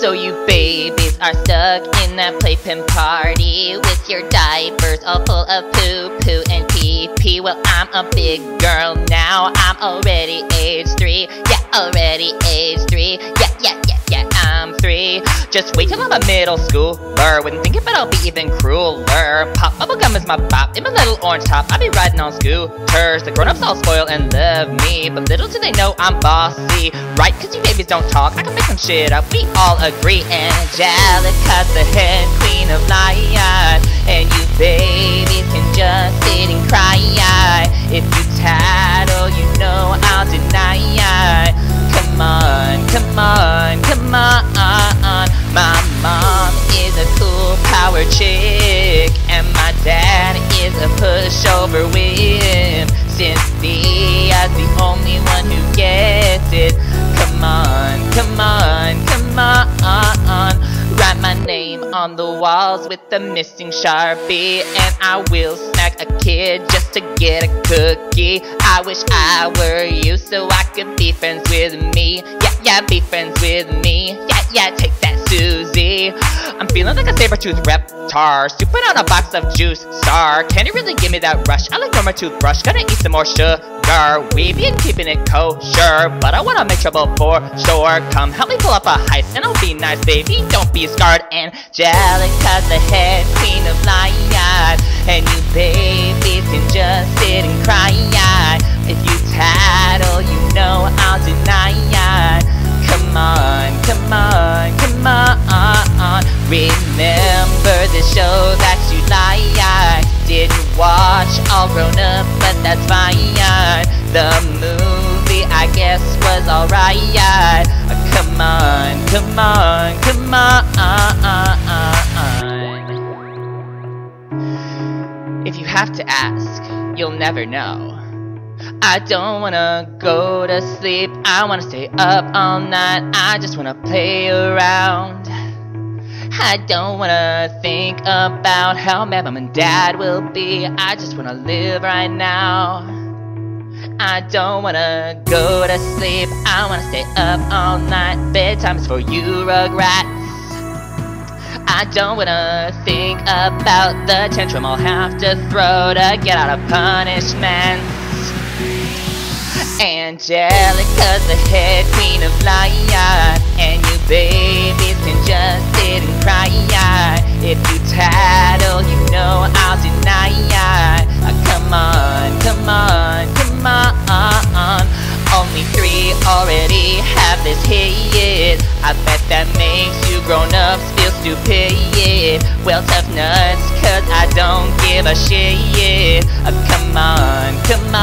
So you babies are stuck in that playpen party with your diapers all full of poo poo and pee pee. Well, I'm a big girl now. I'm already age three. Yeah, already age three. Just wait till I'm a middle schooler. When thinking about I'll be even crueler. Pop bubblegum is my bop. In my little orange top, I be riding on scooters. The grown-ups all spoil and love me, but little do they know I'm bossy. Right? Cause you babies don't talk. I can make some shit up. We all agree. Angelica's the head queen of lion, and you babies can just sit and cry. A pushover whip. Cynthia's the only one who gets it. Come on, come on, come on. Write my name on the walls with a missing sharpie, and I will smack a kid just to get a cookie. I wish I were you so I could be friends with me. Yeah, yeah, be friends with me. Yeah, yeah, take that, Susie. I'm feeling like a saber-toothed reptar, souping on a box of juice. Star, can you really give me that rush? I like normal toothbrush, gotta eat some more sugar. We been keeping it kosher, but I wanna make trouble for sure. Come help me pull up a heist, and I'll be nice, baby. Don't be scarred. And Angelica's the head queen of lion, and you babies can just Remember the show that you like. Didn't watch all grown up, but that's fine. The movie, I guess, was alright. Uh, come on, come on, come on. If you have to ask, you'll never know. I don't wanna go to sleep, I wanna stay up all night, I just wanna play around. I don't wanna think about how mad mom and dad will be, I just wanna live right now. I don't wanna go to sleep, I wanna stay up all night, bedtime's for you, rugrats. I don't wanna think about the tantrum I'll have to throw to get out of punishment. Angelica's the head queen of lion, and you babies If you tattle, you know I'll deny. Uh, come on, come on, come on. Only three already have this hit. I bet that makes you grown-ups feel stupid. Well, tough nuts, cause I don't give a shit. Uh, come on, come